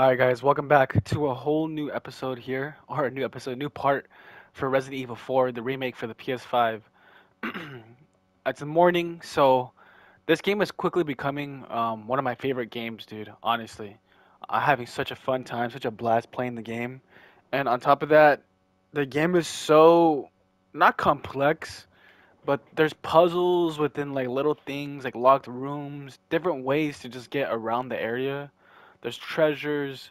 Alright guys, welcome back to a whole new episode here, or a new episode, new part for Resident Evil 4, the remake for the PS5. it's the morning, so this game is quickly becoming um, one of my favorite games, dude, honestly. I'm having such a fun time, such a blast playing the game. And on top of that, the game is so, not complex, but there's puzzles within like little things, like locked rooms, different ways to just get around the area there's treasures.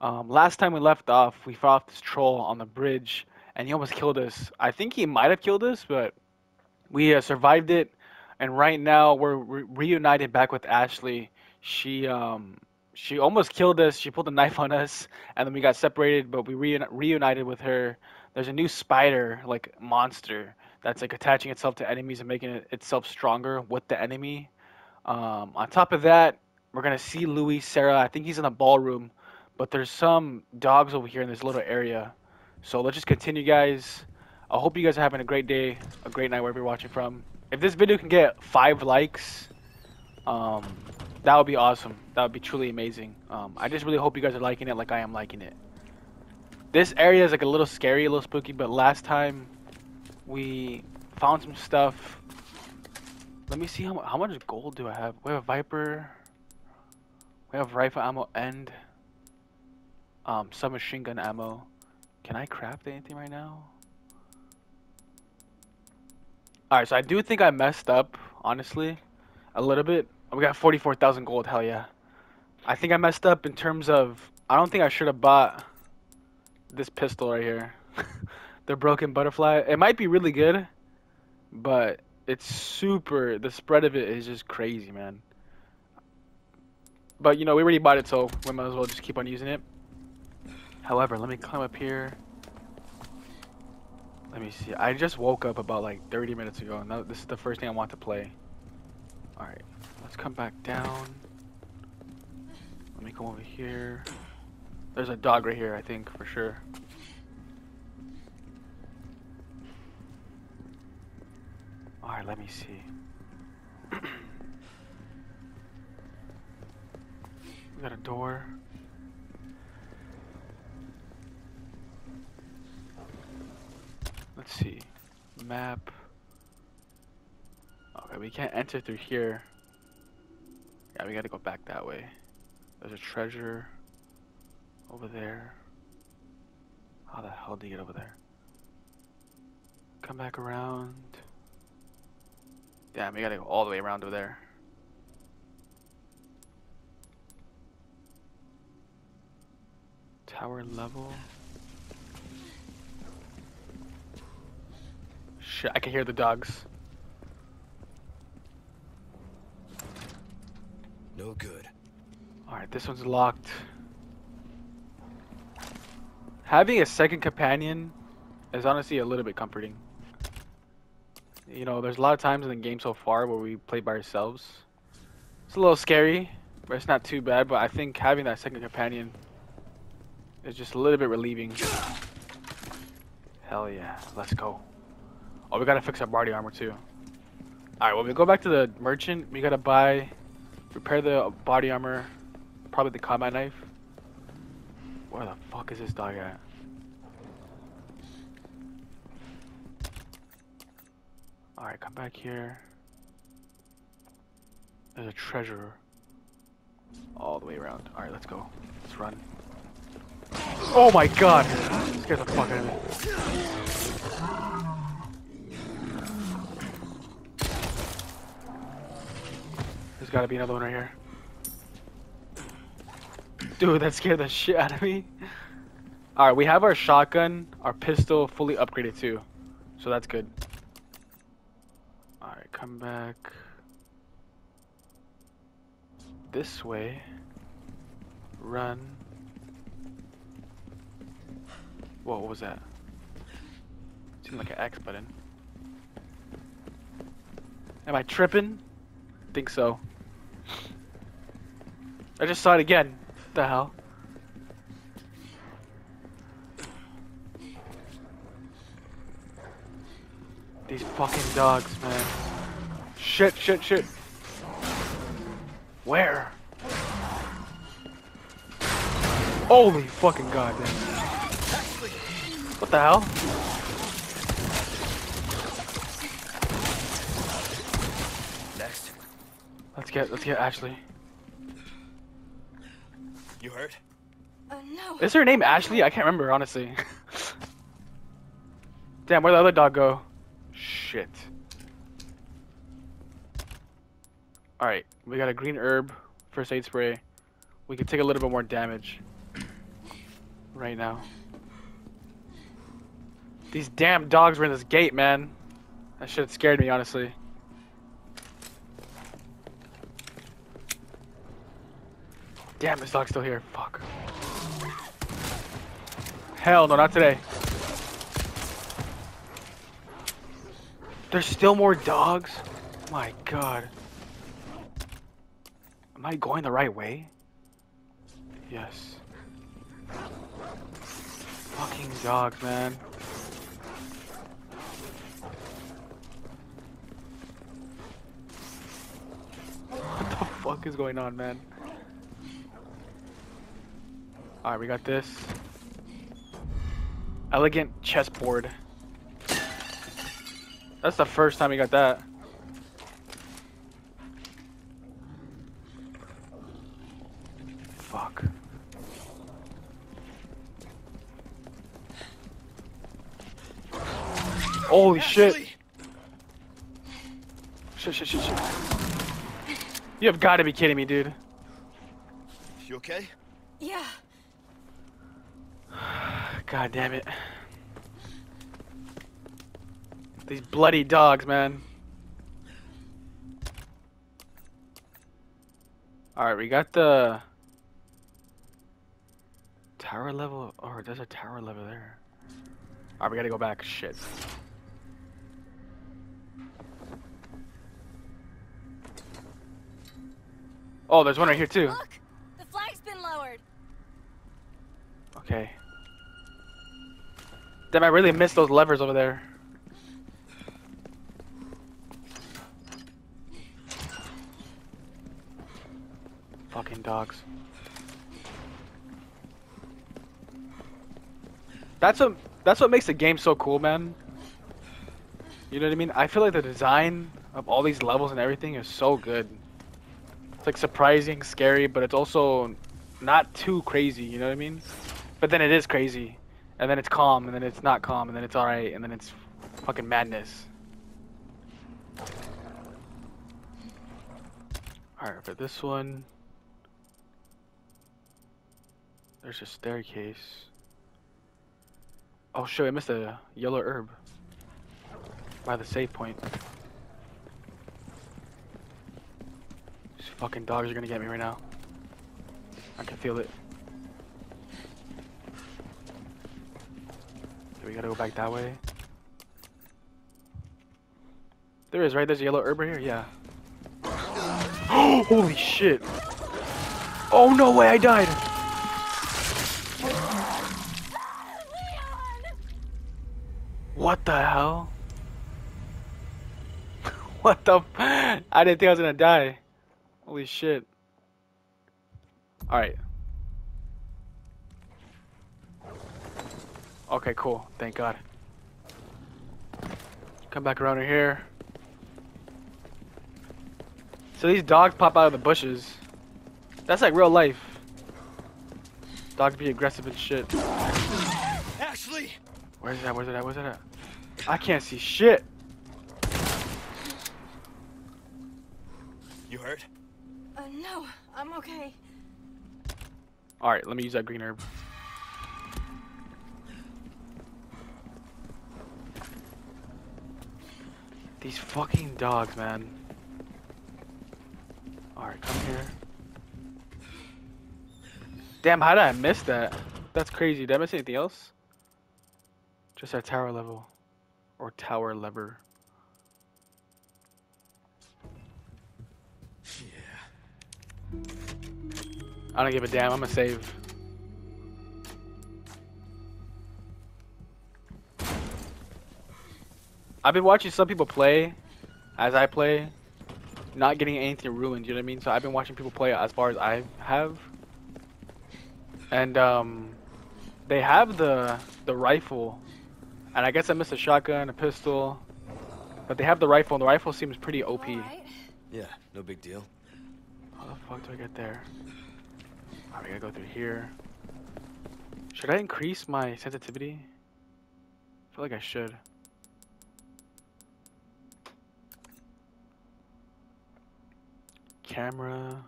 Um, last time we left off, we fought off this troll on the bridge, and he almost killed us. I think he might have killed us, but we uh, survived it. And right now, we're re- reunited back with Ashley. She um, she almost killed us. She pulled a knife on us, and then we got separated. But we re- reunited with her. There's a new spider like monster that's like attaching itself to enemies and making it itself stronger with the enemy. Um, on top of that, we're gonna see Luis, Sera. I think he's in the ballroom, but there's some dogs over here in this little area. So let's just continue, guys. I hope you guys are having a great day, a great night wherever you're watching from. If this video can get five likes, um, that would be awesome. That would be truly amazing. Um, I just really hope you guys are liking it like I am liking it. This area is like a little scary, a little spooky, but last time we found some stuff. Let me see how, how much gold do I have. We have a Viper. We have rifle ammo and um, submachine gun ammo. Can I craft anything right now? Alright, so I do think I messed up, honestly, a little bit. We got 44,000 gold, hell yeah. I think I messed up in terms of, I don't think I should have bought this pistol right here. the broken butterfly. It might be really good, but it's super, the spread of it is just crazy, man. But, you know, we already bought it, so we might as well just keep on using it. However, let me climb up here. Let me see. I just woke up about like 30 minutes ago, and this is the first thing I want to play. Alright, let's come back down. Let me come over here. There's a dog right here, I think, for sure. Alright, let me see. We got a door. Let's see. Map. Okay, we can't enter through here. Yeah, we gotta go back that way. There's a treasure over there. How the hell do you get over there? Come back around. Damn, we gotta go all the way around over there. Tower level. Shit, I can hear the dogs. No good. Alright, this one's locked. Having a second companion is honestly a little bit comforting. You know, there's a lot of times in the game so far where we play by ourselves. It's a little scary, but it's not too bad. But I think having that second companion it's just a little bit relieving. Hell yeah, let's go. Oh, we gotta fix our body armor too. Alright, when we go back to the merchant, we gotta buy, repair the body armor, probably the combat knife. Where the fuck is this dog at? Alright, come back here. There's a treasure all the way around. Alright, let's go. Let's run. Oh my god! Scared the fuck out of me. There's gotta be another one right here. Dude, that scared the shit out of me. Alright, we have our shotgun, our pistol fully upgraded too. So that's good. Alright, come back. This way. Run. Whoa, what was that? Seemed like an X button. Am I tripping? think so. I just saw it again. What the hell? These fucking dogs, man. Shit, shit, shit. Where? Holy fucking god, man. What the hell? Next. Let's get let's get Ashley. You hurt? Uh, no. Is her name Ashley? I can't remember honestly. Damn, where'd the other dog go? Shit. Alright, we got a green herb, first aid spray. We can take a little bit more damage. Right now. These damn dogs were in this gate, man. That shit scared me, honestly. Damn, this dog's still here. Fuck. Hell no, not today. There's still more dogs? My god. Am I going the right way? Yes. Fucking dogs, man. Fuck is going on, man? Alright, we got this. Elegant chessboard. That's the first time we got that. Fuck. Holy shit. Shit, shit, shit, shit. You have got to be kidding me, dude. You okay? Yeah. God damn it. These bloody dogs, man. Alright, we got the tower level. Oh, there's a tower level there. Alright, we gotta go back. Shit. Oh, there's one right here too. Look! The flag's been lowered. Okay. Damn, I really missed those levers over there. Fucking dogs. That's what that's what makes the game so cool, man. You know what I mean? I feel like the design of all these levels and everything is so good. It's like surprising, scary, but it's also not too crazy, you know what I mean? But then it is crazy. And then it's calm, and then it's not calm, and then it's alright, and then it's fucking madness. Alright, for this one. There's a staircase. Oh shit, I missed a yellow herb. By the save point. Fucking dogs are gonna get me right now. I can feel it. Do we gotta go back that way? There is, right? There's a yellow herb right here? Yeah. Holy shit! Oh no way, I died! What the hell? what the? I didn't think I was gonna die. Holy shit. Alright. Okay, cool. Thank God. Come back around here. So these dogs pop out of the bushes. That's like real life. Dogs be aggressive and shit. Ashley! Where's that? Where's that? Where's it at? I can't see shit. You hurt? Uh, no. I'm okay. Alright, let me use that green herb. These fucking dogs, man. Alright, come here. Damn, how did I miss that? That's crazy. Did I miss anything else? Just at tower level. Or tower lever. I don't give a damn. I'm gonna save. I've been watching some people play as I play, not getting anything ruined, you know what I mean? So I've been watching people play as far as I have. and um, they have the the rifle, and I guess I missed a shotgun, a pistol, but they have the rifle, and the rifle seems pretty OP. All right. Yeah, no big deal. How the fuck do I get there? Alright, we gotta go through here. Should I increase my sensitivity? I feel like I should. Camera.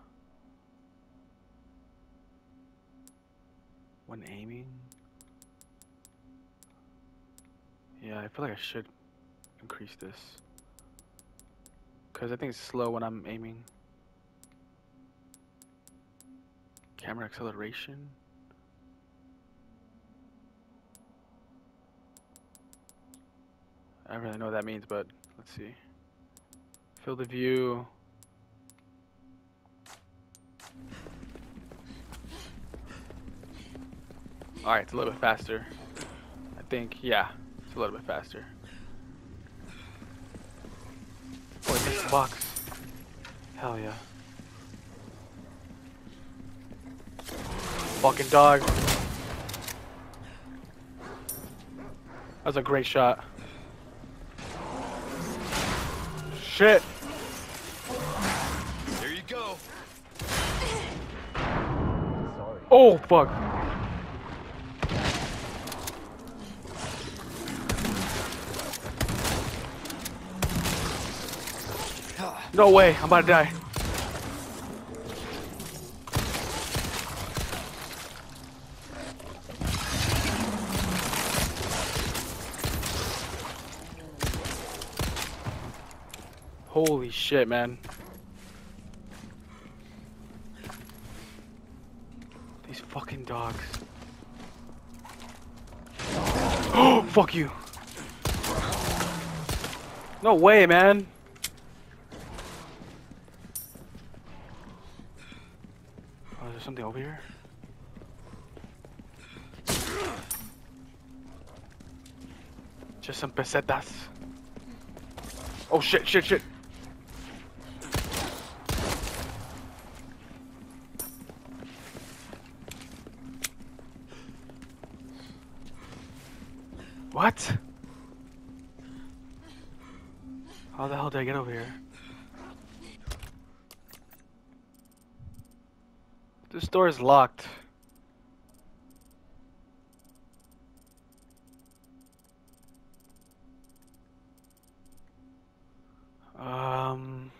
When aiming. Yeah, I feel like I should increase this. Because I think it's slow when I'm aiming. Camera acceleration. I don't really know what that means, but let's see. Field of view. Alright, it's a little bit faster. I think, yeah, it's a little bit faster. Missed the box. Hell yeah. Fucking dog. That was a great shot. Shit. There you go. Oh, fuck. No way, I'm about to die. Holy shit, man. These fucking dogs. Oh, fuck you. No way, man. Oh, is there something over here? Just some pesetas. Oh shit, shit, shit. What? How the hell did I get over here? This door is locked. Um.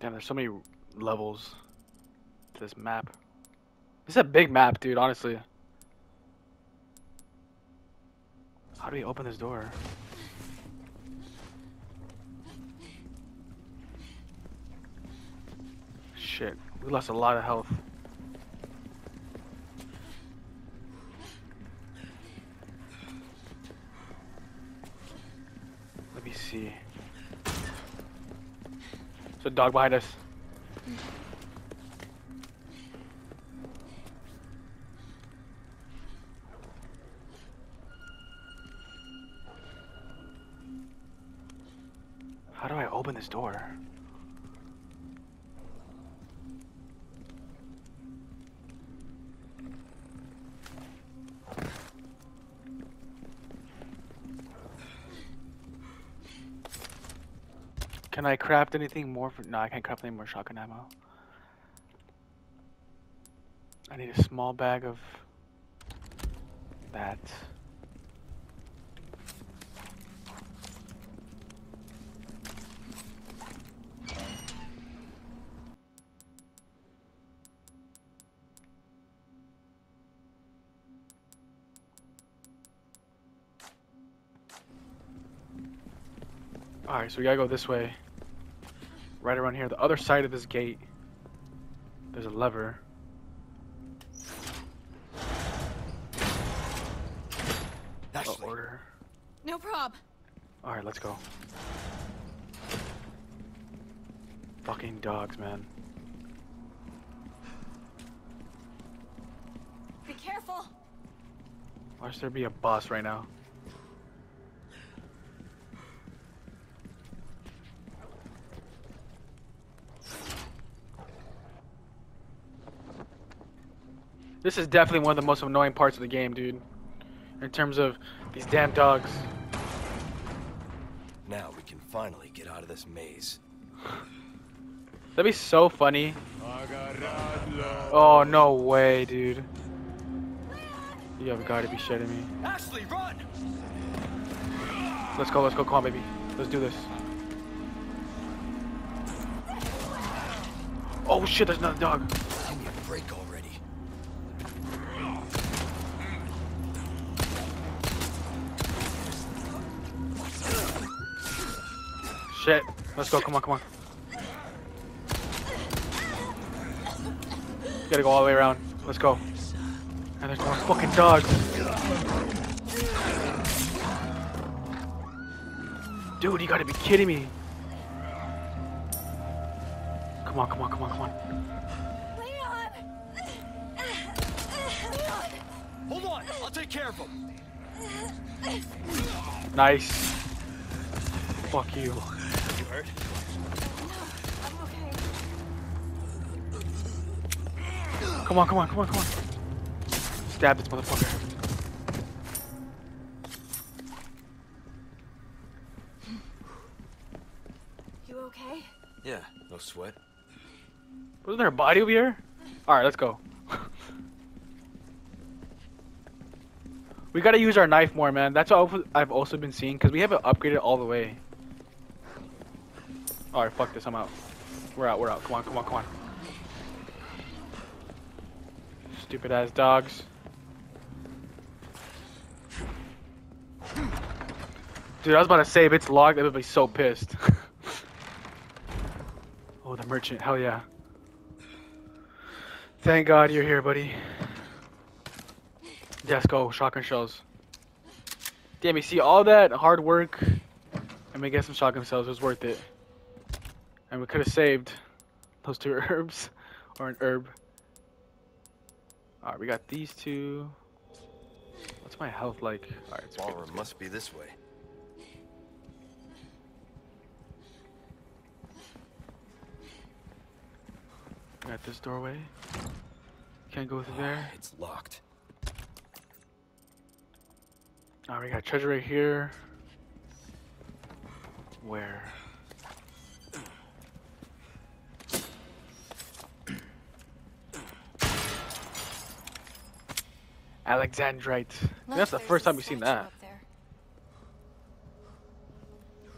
Damn, there's so many levels to this map. This is a big map, dude, honestly. How do we open this door? Shit, we lost a lot of health. Let me see. There's dog behind us. Can I craft anything more for- No, I can't craft any more shotgun ammo. I need a small bag of that. Alright, so we gotta go this way. Right around here, the other side of this gate. There's a lever. A Ashley, order. No prob. Alright, let's go. Fucking dogs, man. Be careful. Why should there be a boss right now? This is definitely one of the most annoying parts of the game, dude. In terms of these damn dogs. Now we can finally get out of this maze. That'd be so funny. Oh, no way, dude. You have got to be shitting me. Ashley, run! Let's go, let's go. Come on, baby. Let's do this. Oh shit, there's another dog. Let's go, come on, come on. Gotta go all the way around. Let's go. And there's more fucking dogs. Dude, you gotta be kidding me. Come on, come on, come on, come on. Hold on, I'll take care of him. Nice. Fuck you. You hurt? Come on, come on, come on, come on. Stab this motherfucker. You okay? Yeah, no sweat. Wasn't there a body over here? Alright, let's go. we gotta use our knife more, man. That's what I've also been seeing, because we haven't upgraded all the way. Alright, fuck this, I'm out. We're out, we're out. Come on, come on, come on. Stupid ass dogs. Dude, I was about to say, if it's locked, I would be so pissed. oh, the merchant, hell yeah. Thank God you're here, buddy. Let's go, shotgun shells. Damn, you see all that hard work, and we get some shotgun shells. It was worth it. And we could have saved those two herbs, or an herb. Alright, we got these two. What's my health like? Alright, Ballroom good. must be this way. Got this doorway. Can't go through there. It's locked. Alright, we got treasure right here. Where? Alexandrite. Look, That's the first time we've seen that. up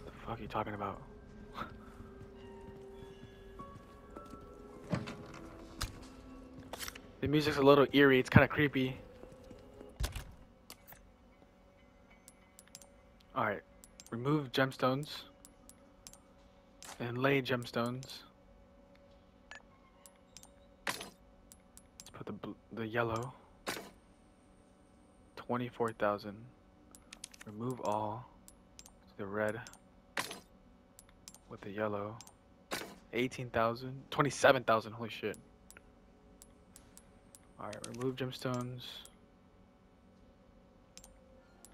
the fuck are you talking about? the music's a little eerie, it's kind of creepy. Alright, remove gemstones. And lay gemstones. Let's put the, the yellow. 24,000. Remove all. The red with the yellow. 18,000. 27,000. Holy shit. Alright, remove gemstones.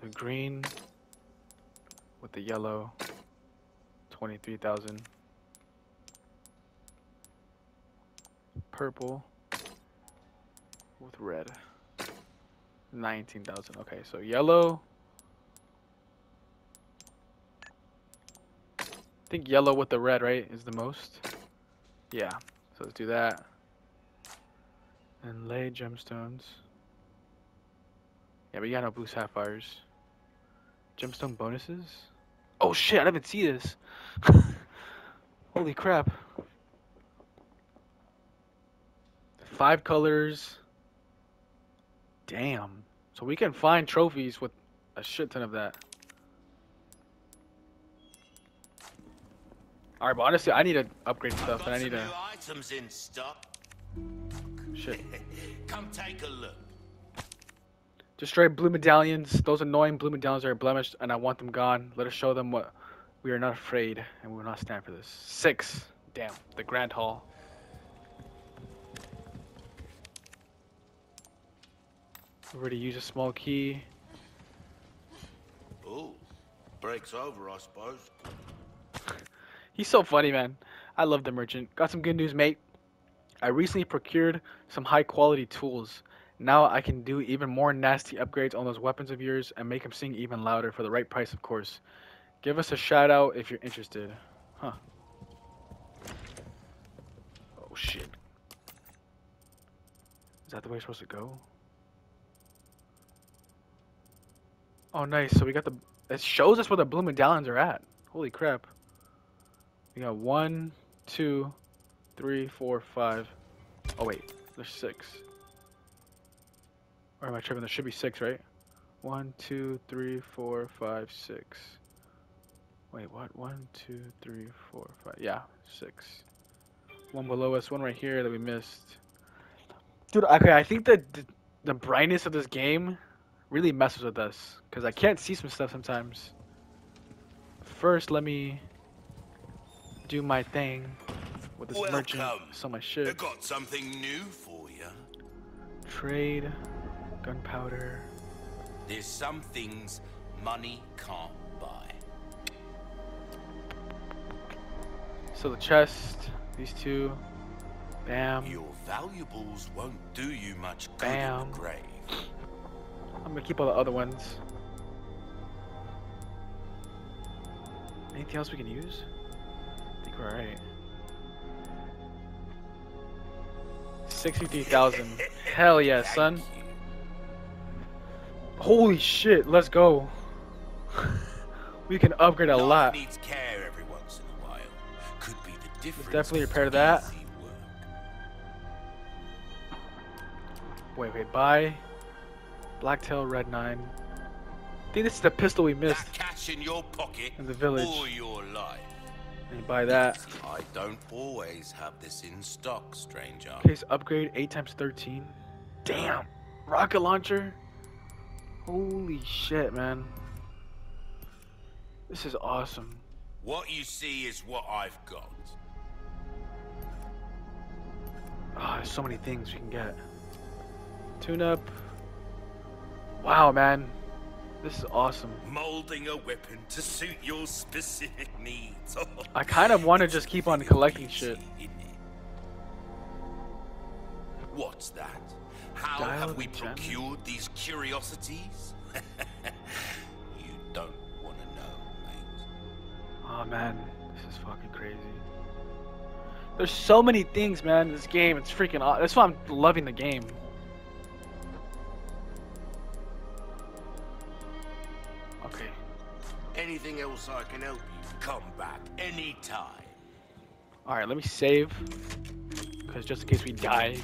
The green with the yellow. 23,000. Purple with red. 19,000. Okay, so yellow. I think yellow with the red, right, is the most. Yeah, so let's do that. And lay gemstones. Yeah, but you got no blue sapphires. Gemstone bonuses? Oh shit, I didn't see this. Holy crap. Five colors. Damn. So we can find trophies with a shit ton of that. Alright, but honestly, I need to upgrade stuff and I need to. items in stock. Shit. Come take a look. Destroy blue medallions. Those annoying blue medallions are blemished and I want them gone. Let us show them what we are not afraid and we will not stand for this. Six. Damn. The Grand Hall. Already use a small key. Ooh, breaks over, I suppose. He's so funny, man. I love the merchant. Got some good news, mate. I recently procured some high quality tools Now I can do even more nasty upgrades on those weapons of yours and make them sing even louder for the right price, of course. Give us a shout out if you're interested. Huh. Oh shit. Is that the way it's supposed to go? Oh nice, so we got the it shows us where the blue medallions are at. Holy crap. We got one, two, three, four, five. Oh wait, there's six. Or am I tripping? There should be six, right? One, two, three, four, five, six. Wait, what? One, two, three, four, five. Yeah, six. One below us, one right here that we missed. Dude, okay, I think that the, the brightness of this game really messes with us. Because I can't see some stuff sometimes. First, let me do my thing with this merchant. Welcome. So my I got something new for you. Trade. Gunpowder. There's some things money can't buy. So the chest, these two. Bam. Your valuables won't do you much good Bam. in the grave. I'm gonna keep all the other ones. Anything else we can use? I think we're alright. 63,000. Hell yeah, son. Holy shit, let's go. we can upgrade a lot. needs care every once in a while. Could be the difference. definitely repair that. Wait, wait, buy. Blacktail Red 9. I think this is the pistol we missed That cash in your pocket in the village. all your life. Let me buy that. I don't always have this in stock, stranger. Case upgrade 8 times 13. Damn. Rocket launcher. Holy shit, man. This is awesome. What you see is what I've got. Oh, there's so many things we can get. Tune up. Wow, man. This is awesome. Molding a weapon to suit your specific needs. I kind of want to just keep on collecting shit. What's that? How Dial have we enchantment? procured these curiosities? you don't want to know, mate. Oh man, this is fucking crazy. There's so many things, man, in this game. It's freaking aw- That's why I'm loving the game. Else I can help you? Come back anytime. Alright, let me save. Because just in case we die.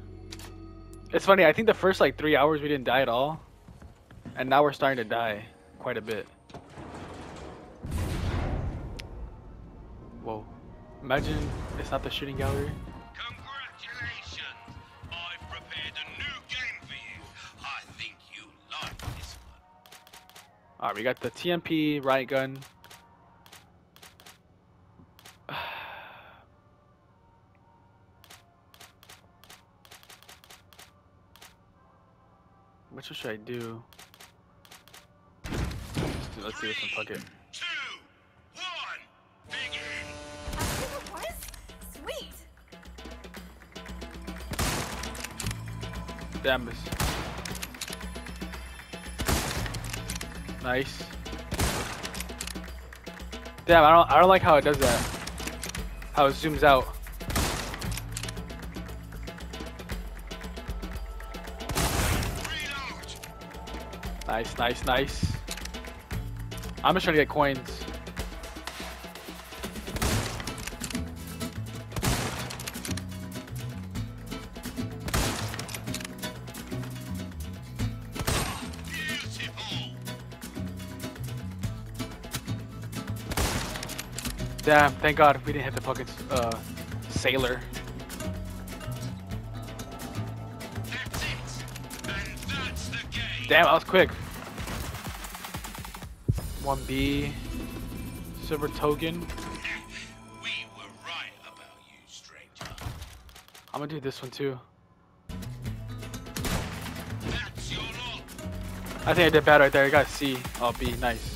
it's funny, I think the first like three hours we didn't die at all. And now we're starting to die quite a bit. Whoa. Imagine it's not the shooting gallery. One. Alright, we got the TMP riot gun. Which one should I do? Let's do, this one, fuck it. Two, one, begin! What? Sweet. Damn this. Nice. Damn, I don't I don't like how it does that. How it zooms out. Nice, nice, nice. I'm just trying to get coins. Damn, thank God we didn't hit the fucking uh, sailor. That's it! And that's the game! Damn, that was quick. 1B. Silver token. We were right about you, stranger. I'm gonna do this one too. That's your! I think I did bad right there. I got C. Oh, B. Nice.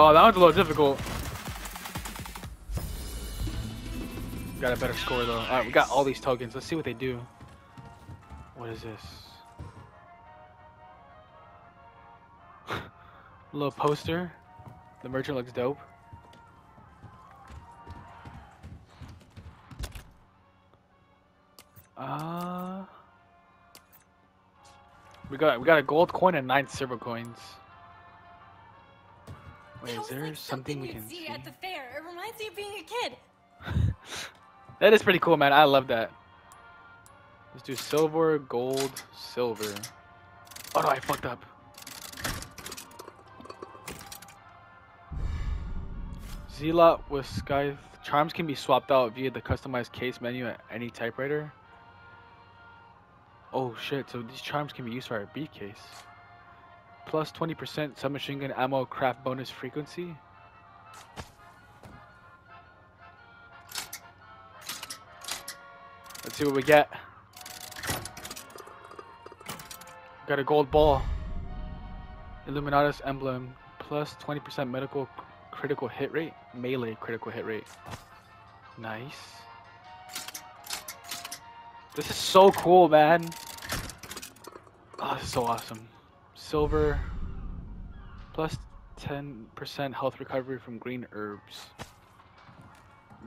Oh, that one's a little difficult. Got a better score though. Alright, we got all these tokens. Let's see what they do. What is this? little poster. The merchant looks dope. Uh we got we got a gold coin and nine silver coins. Wait, That is there like something we can see, see? at the fair. It reminds me of being a kid. That is pretty cool, man. I love that. Let's do silver, gold, silver. Oh no, I fucked up. Zealot with Sky Charms can be swapped out via the customized case menu at any typewriter. Oh shit, so these charms can be used for our B case. Plus 20% submachine gun ammo craft bonus frequency. Let's see what we get. Got a gold ball. Illuminatus emblem. Plus 20% medical critical hit rate. Melee critical hit rate. Nice. This is so cool, man. Oh, this is so awesome. Silver. Plus 10% health recovery from green herbs.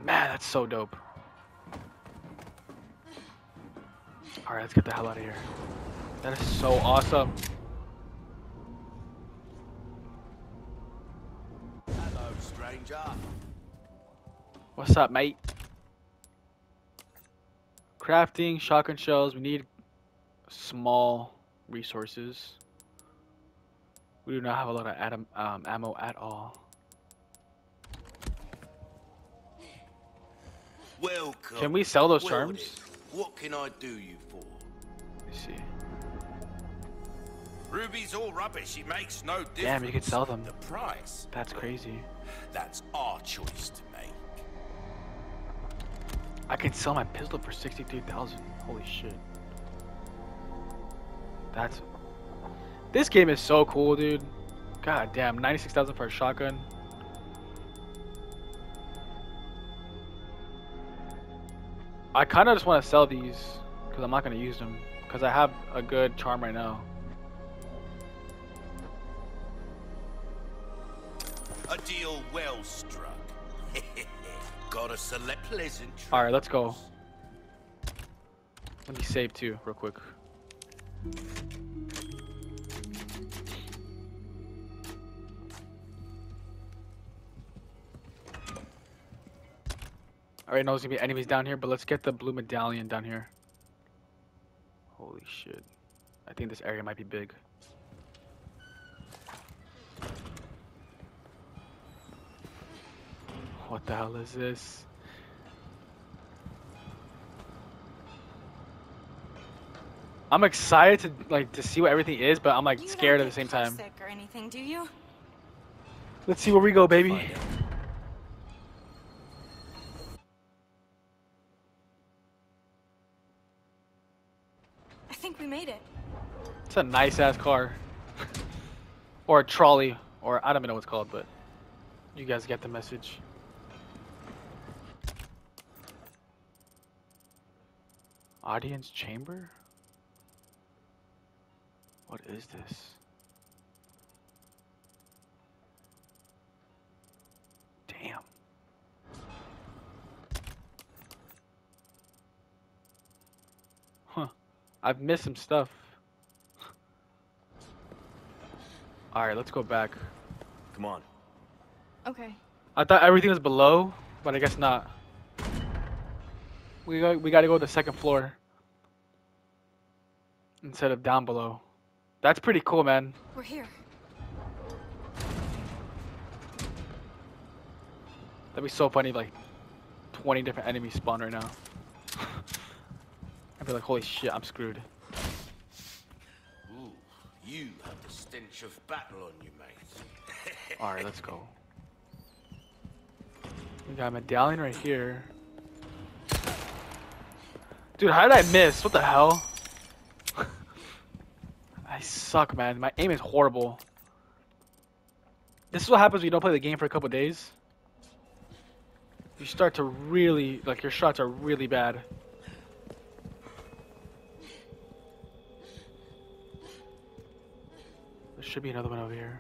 Man, that's so dope. Alright, let's get the hell out of here. That is so awesome. Hello, stranger. What's up, mate? Crafting, shotgun shells. We need small resources. We do not have a lot of atom, um, ammo at all. Welcome. Can we sell those Well charms? then, What can I do you for? Let me see. Ruby's all rubbish. It makes no difference. Damn, you could sell them. The price. That's crazy. That's our choice to make. I can sell my pistol for 63,000. Holy shit. That's... This game is so cool, dude. God damn, 96,000 for a shotgun. I kind of just want to sell these because I'm not going to use them because I have a good charm right now. A deal well struck. Got a select pleasant. All right, let's go. Let me save too, real quick. I already know there's gonna be enemies down here, but let's get the blue medallion down here. Holy shit. I think this area might be big. What the hell is this? I'm excited to like to see what everything is, but I'm like You scared at the same time. Sick or anything, do you? Let's see where we go, baby. Find out. I think we made it. It's a nice ass car. or a trolley, or I don't even know what it's called, but you guys get the message. Audience chamber? What is this? Damn. Huh. I've missed some stuff. Alright, let's go back. Come on. Okay. I thought everything was below, but I guess not. We got, we got to go to the second floor instead of down below. That's pretty cool, man. We're here. That'd be so funny if like 20 different enemies spawn right now. I'd be like, holy shit, I'm screwed. You have the stench of battle on you, mate. Alright, let's go. We got a medallion right here. Dude, how did I miss? What the hell? I suck, man. My aim is horrible. This is what happens when you don't play the game for a couple days. You start to really, like, your shots are really bad. There should be another one over here.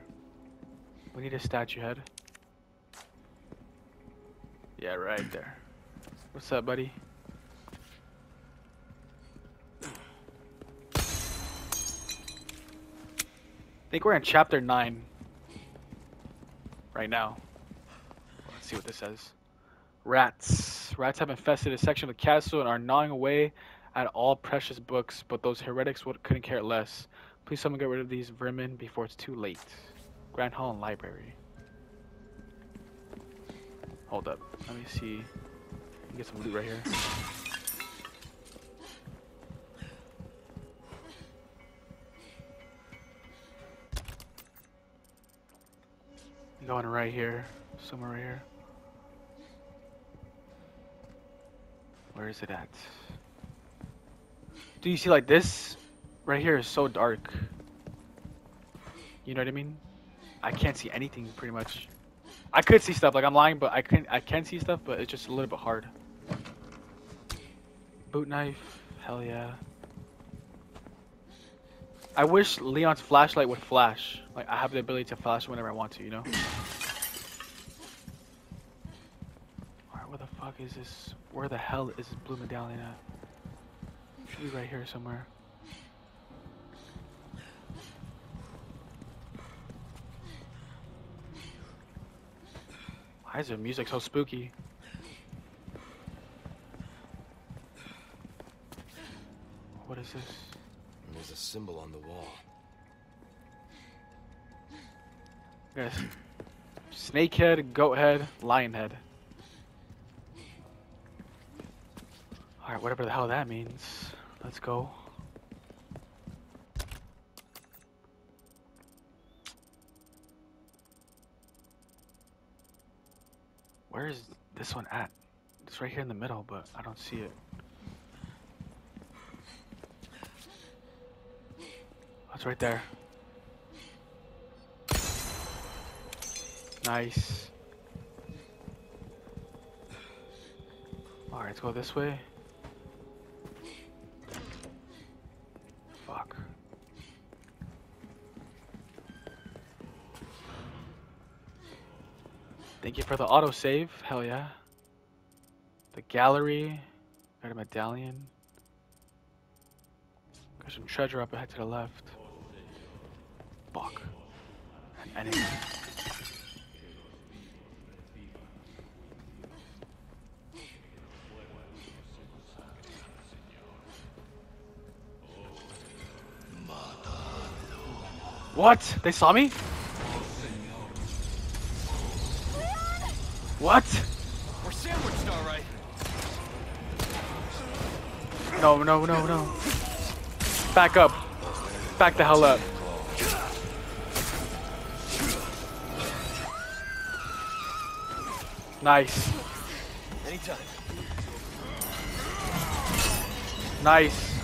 We need a statue head. Yeah, right there. What's up, buddy? I think we're in chapter 9 right now. Let's see what this says. Rats. Rats have infested a section of the castle and are gnawing away at all precious books, but those heretics would, couldn't care less. Please someone get rid of these vermin before it's too late. Grand Hall and Library. Hold up. Let me see. Get some loot right here. Going right here. Somewhere right here. Where is it at? Do you see like this? Right here is so dark. You know what I mean? I can't see anything pretty much. I could see stuff, like I'm lying, but I can I can see stuff, but it's just a little bit hard. Boot knife, hell yeah. I wish Leon's flashlight would flash. Like I have the ability to flash whenever I want to, you know? Alright, where the fuck is this? Where the hell is this blue medallion at? Should be right here somewhere. Why is the music so spooky? What is this? There's a symbol on the wall. Yes. Snake head, goat head, lion head. Alright, whatever the hell that means. Let's go. Where is this one at? It's right here in the middle, but I don't see it. Oh, it's right there. Nice. Alright, let's go this way. Thank you for the autosave. Hell yeah. The gallery. Got a medallion. Got some treasure up ahead to the left. Fuck. What? They saw me? What? We're sandwiched, all right. No, no, no, no. Back up. Back the hell up. Nice. Anytime. Nice.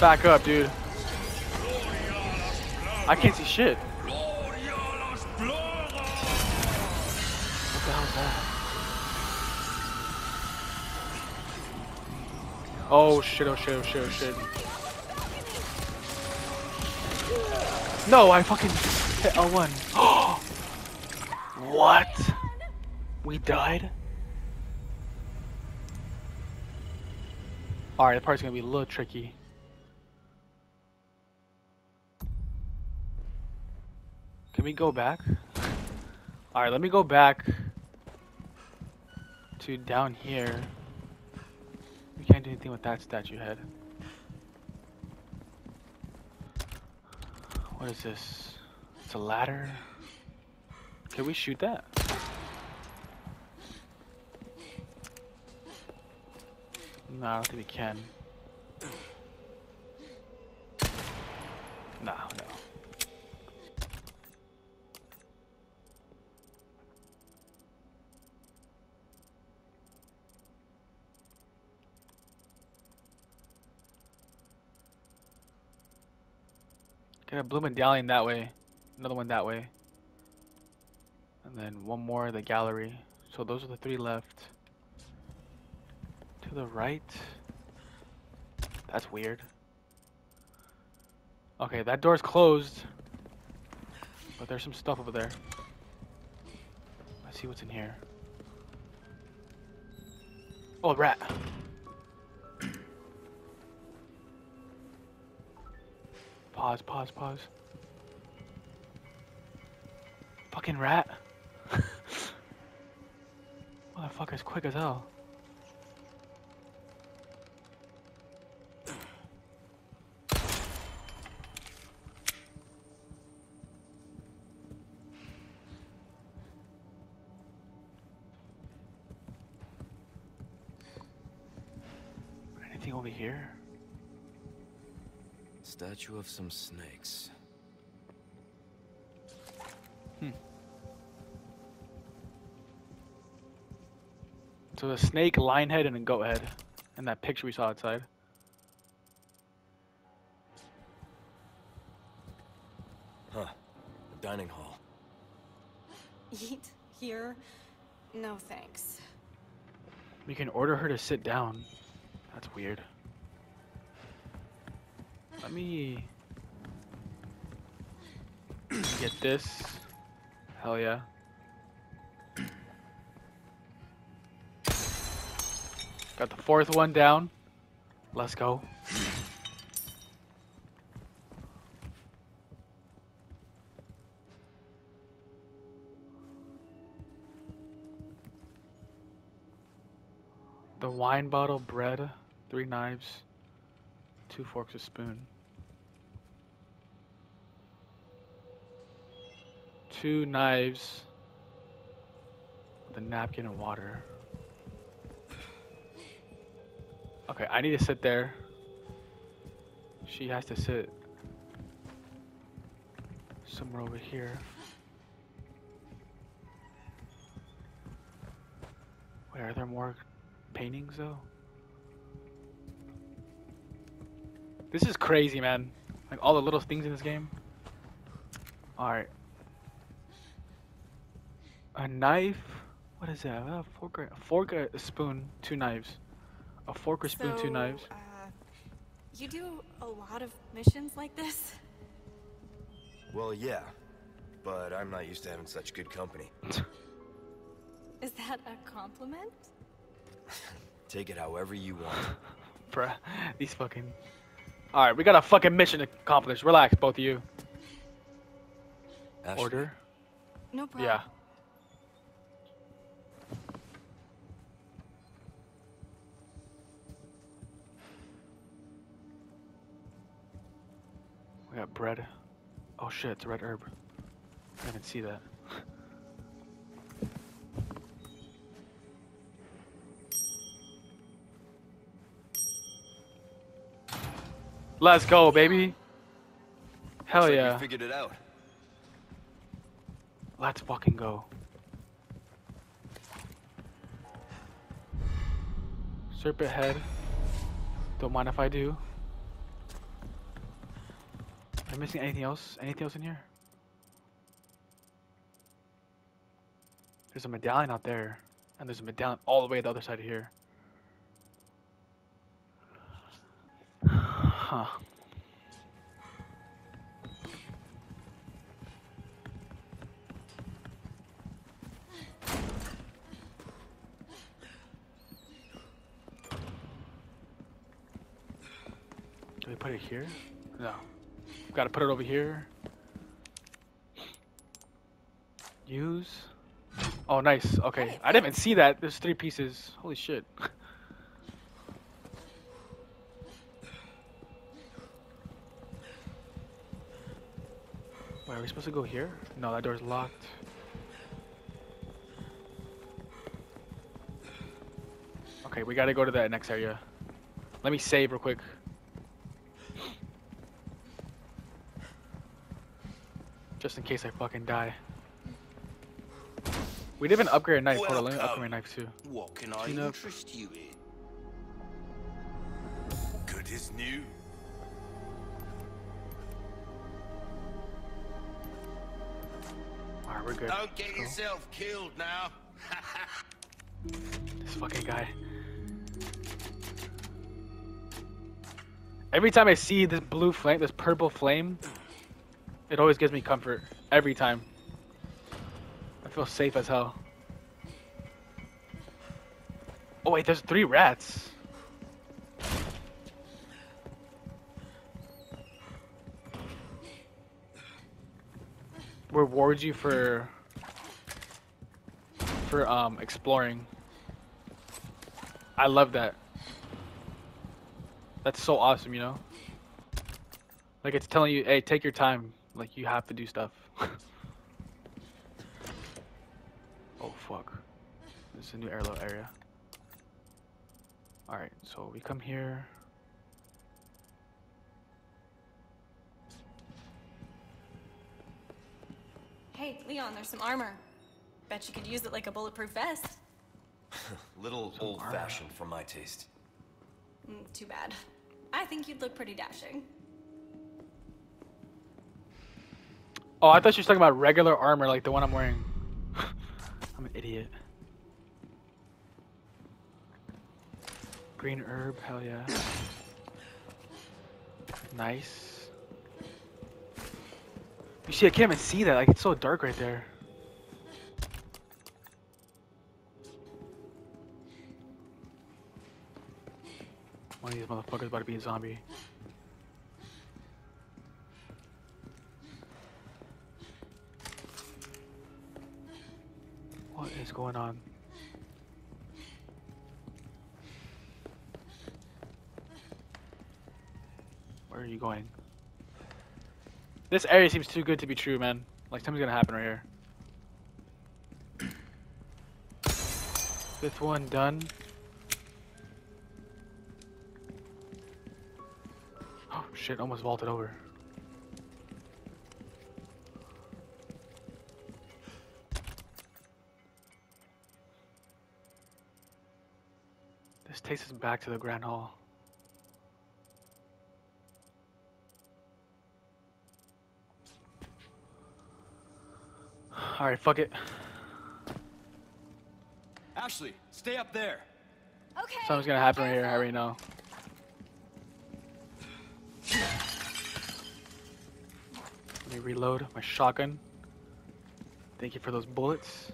Back up, dude. I can't see shit. Oh shit, oh shit, oh shit, oh shit. No, I fucking hit L1. what? We died? Alright, the part's gonna be a little tricky. Can we go back? Alright, let me go back to down here. Can't do anything with that statue head. What is this? It's a ladder. Can we shoot that? No, I don't think we can. Nah, no. Blue medallion that way. Another one that way. And then one more in the gallery. So those are the three left. To the right. That's weird. Okay, that door's closed. But there's some stuff over there. Let's see what's in here. Oh, rat. Pause, pause, pause. Fucking rat. Motherfucker's quick as hell. Anything over here? Statue of some snakes. Hmm. So the snake, lion head, and a goat head. And that picture we saw outside. Huh. A dining hall. Eat here? No thanks. We can order her to sit down. That's weird. Let me get this. Hell yeah. Got the fourth one down. Let's go. The wine bottle, bread, three knives, two forks, a spoon. Two knives, with a napkin and water. Okay, I need to sit there. She has to sit somewhere over here. Wait, are there more paintings though? This is crazy, man. Like all the little things in this game. Alright. A knife. What is that? A fork, or- a fork, a spoon, two knives. A fork or spoon, two knives. Uh, you do a lot of missions like this? Well, yeah. But I'm not used to having such good company. Is that a compliment? Take it however you want. Bruh, these fucking. Alright, we got a fucking mission accomplished. Relax, both of you. Ashley, Order? No problem. Yeah. Bread. Oh shit, it's a red herb. I didn't see that. Let's go, baby. Hell like yeah. Figured it out. Let's fucking go. Serpent head. Don't mind if I do. Am I missing anything else? Anything else in here? There's a medallion out there. And there's a medallion all the way the other side of here. Huh. Do we put it here? No. Gotta put it over here. Use. Oh, nice. Okay. I didn't even see that. There's three pieces. Holy shit. Wait, are we supposed to go here? No, that door's locked. Okay, we gotta go to that next area. Let me save real quick. Just in case I fucking die. We didn't even upgrade a knife. Hold on, let me Welcome. upgrade my knife too. What can I Clean up. interest you in? Good as new. Alright, we're good. Don't get Cool. yourself killed now. This fucking guy. Every time I see this blue flame, this purple flame, it always gives me comfort. Every time. I feel safe as hell. Oh wait, there's three rats. Rewards you for for um exploring. I love that. That's so awesome, you know? Like it's telling you, hey, take your time. Like you have to do stuff. oh fuck. This is a new airload area. Alright, so we come here. Hey, Leon, there's some armor. Bet you could use it like a bulletproof vest. Little old-fashioned for my taste. Mm, too bad. I think you'd look pretty dashing. Oh, I thought she was talking about regular armor like the one I'm wearing. I'm an idiot. Green herb, hell yeah. Nice. You see, I can't even see that. Like, it's so dark right there. One of these motherfuckers about to be a zombie. Is going on? Where are you going? This area seems too good to be true, man. Like something's gonna happen right here. Fifth one done. Oh shit, almost vaulted over. Takes us back to the Grand Hall. Alright, fuck it. Ashley, stay up there. Okay. Something's gonna happen right here, I already know. Let me reload my shotgun. Thank you for those bullets.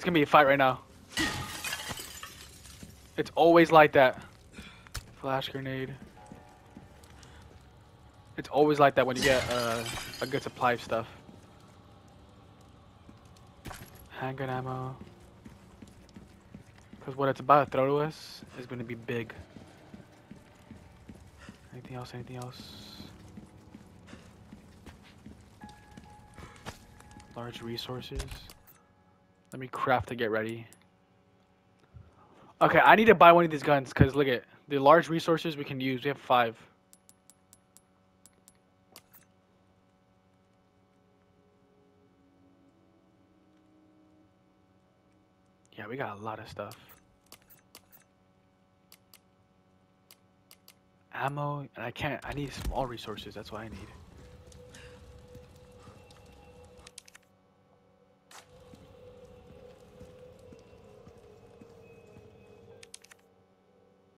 It's gonna be a fight right now. It's always like that. Flash grenade. It's always like that when you get uh, a good supply of stuff. Handgun ammo. Because what it's about to throw to us is going to be big. Anything else? Anything else? Large resources. Let me craft to get ready. Okay, I need to buy one of these guns because look at the large resources we can use. We have five. Yeah, we got a lot of stuff. Ammo, and I can't, I need small resources, that's what I need.